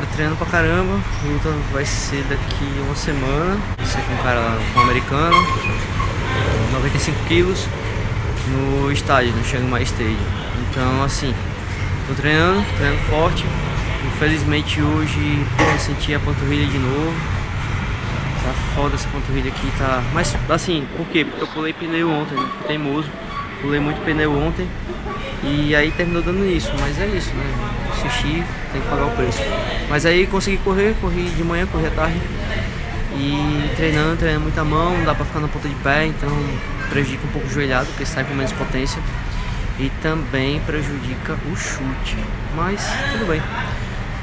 treinando pra caramba. Luta vai ser daqui uma semana. Ser com um cara um americano. 95 quilos no estádio, no Chiang Mai Stadium. Então assim, tô treinando, treinando forte. Infelizmente hoje eu senti a panturrilha de novo. Tá foda essa panturrilha aqui, tá. Mas assim, por quê? Porque eu pulei pneu ontem, né? teimoso. Pulei muito pneu ontem. E aí terminou dando isso, mas é isso, né? Sushi tem que pagar o preço. Mas aí consegui correr, corri de manhã, corri à tarde. E treinando, treinando muita mão, não dá pra ficar na ponta de pé, então prejudica um pouco o joelhado, porque sai com menos potência. E também prejudica o chute. Mas tudo bem.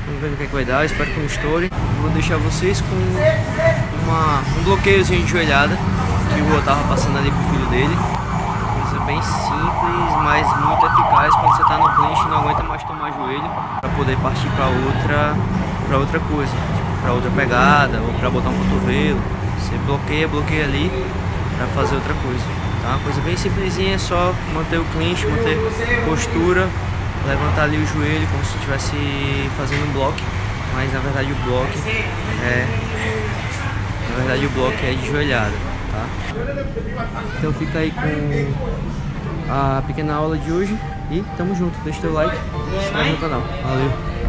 Vamos ver o que, é que vai dar, espero que não estoure. Vou deixar vocês com uma, um bloqueiozinho de joelhada que o Rua tava passando ali pro filho dele. Coisa bem simples, mas muito eficaz quando você tá no clinch e não aguenta mais tomar joelho para poder partir para outra, pra outra coisa, tipo, para outra pegada ou para botar um cotovelo. Você bloqueia, bloqueia ali para fazer outra coisa. Tá? Uma coisa bem simplesinha, é só manter o clinch, manter postura, levantar ali o joelho como se estivesse fazendo um bloco, mas na verdade o bloco é na verdade o bloco é de joelhada, tá? Então fica aí com a pequena aula de hoje e tamo junto, deixa teu like, se inscreve no canal. Valeu!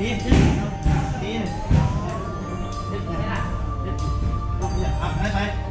ดีดีดึกไหมล่ะดึกลองอาบได้ไหม